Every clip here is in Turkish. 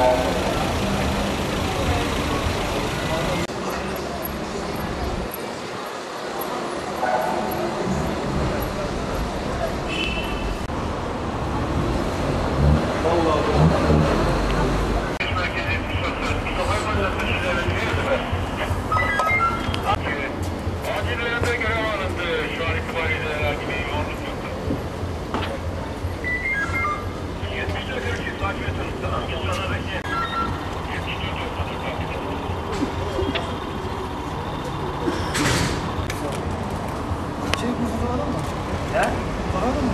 Thank. He? Soralım mı?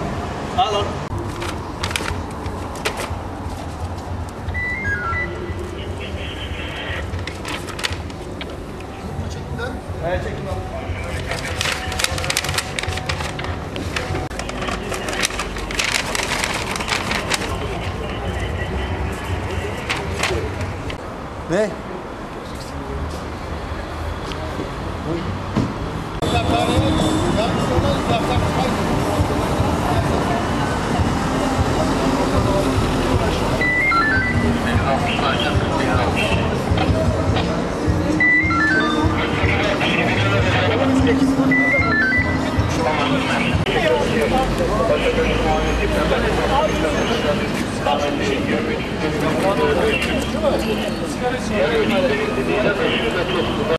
Al Ne? Buyurun. Sigara çekiyor.